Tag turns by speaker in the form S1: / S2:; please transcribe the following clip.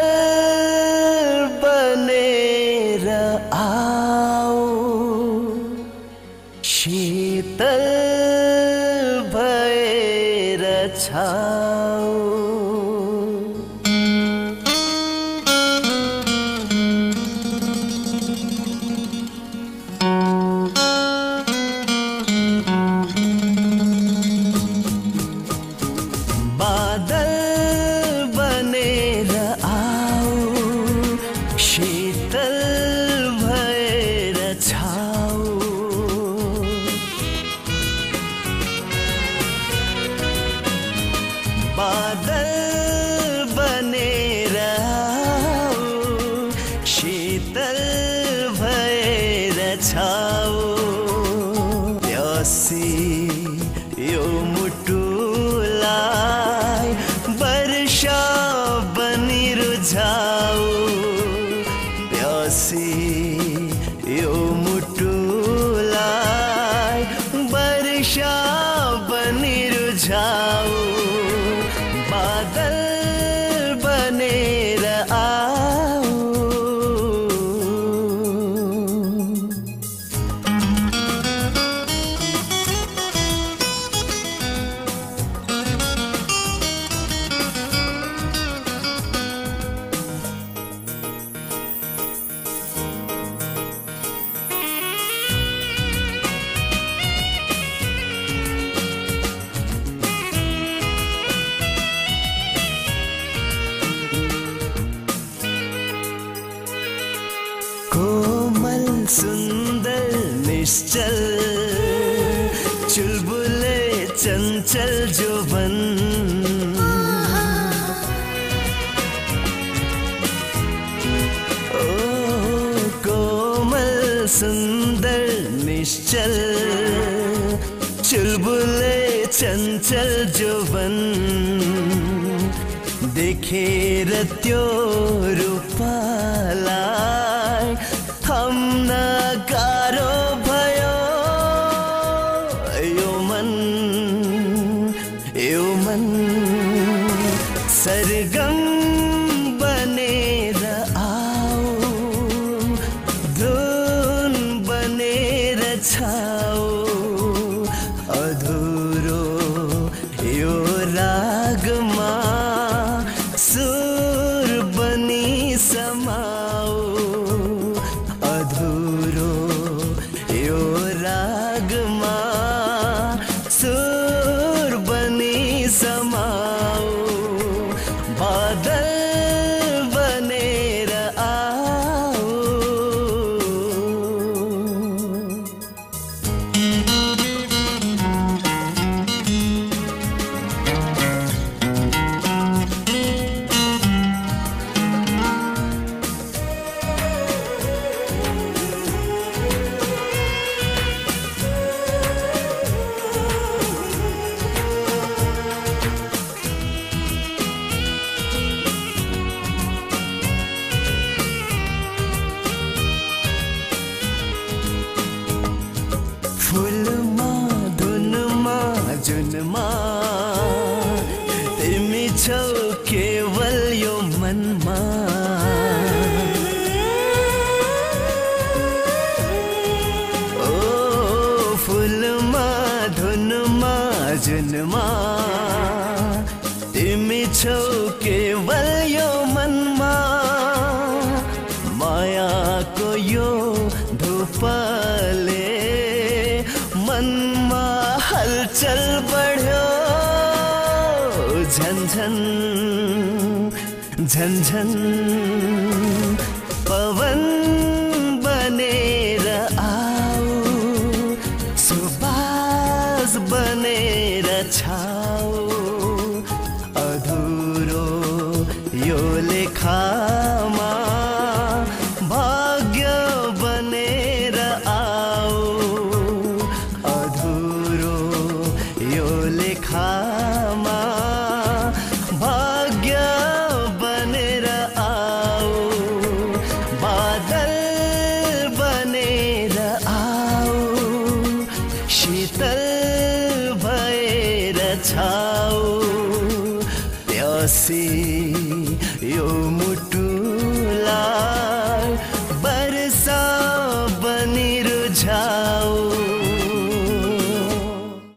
S1: बादल बनेर आओ शीतल भएर छाओ बादल बनेर शीतल भएर छाओ प्यासी यो मुटुलाई वर्षा बनी रुझाओ। प्यासी बादल निश्चल चुलबुले चञ्चल जोबन ओ कोमल सुन्दर निश्चल चुलबुले चञ्चल जोबन देखेर त्यो रूपलाई थम्न गाह्रो मन सरगम बनेर आओ धुन बनेर छाओ। मुझो केवल यो मनमा माया को यो धूपले। मनमा हलचल बढ़ो। झन झन। अधुरो यो लेखामा your mood.